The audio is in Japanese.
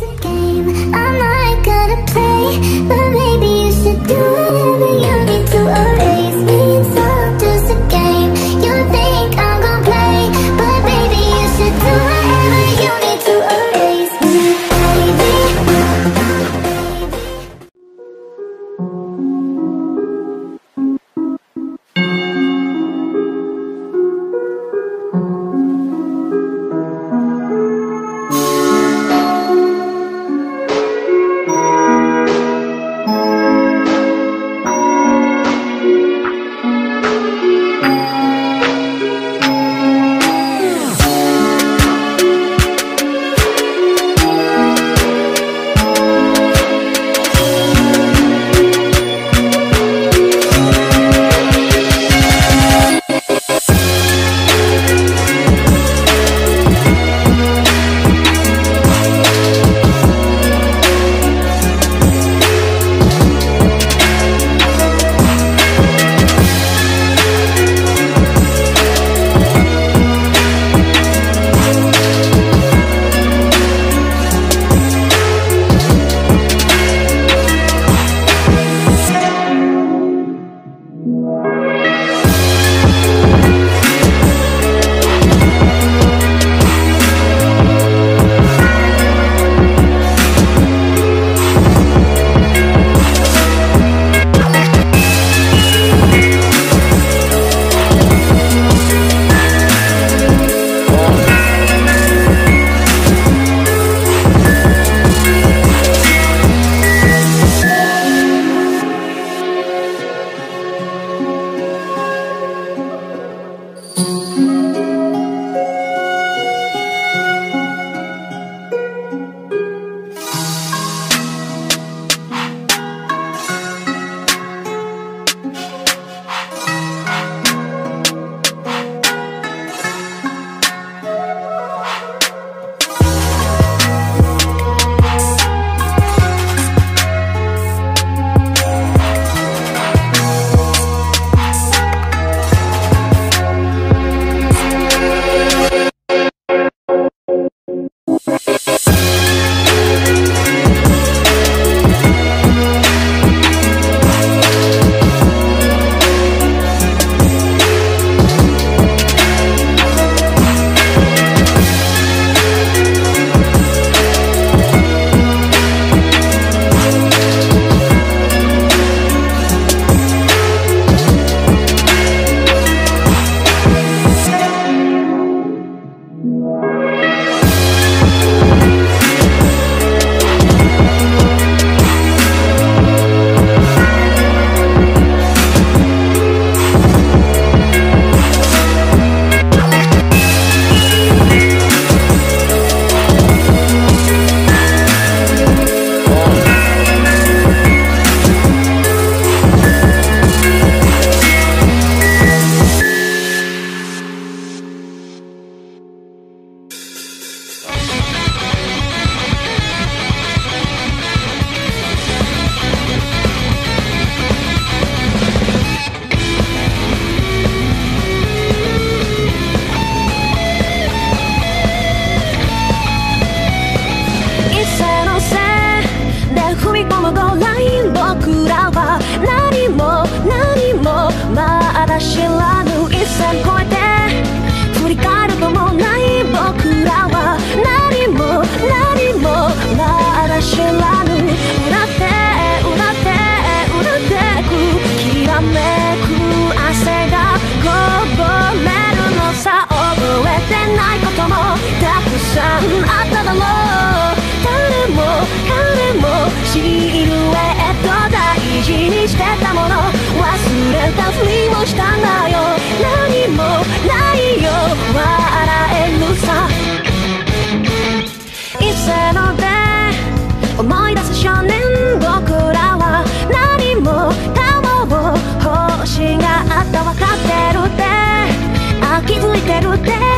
It's a game. I'm not gonna play さあっただろう誰も彼もシルエット大事にしてたもの。忘れたふりをしたんだよ。何もないよ。笑えるさ。いつので思い出す少年僕らは何もかもを星があった。分かってるって。気づいてるって。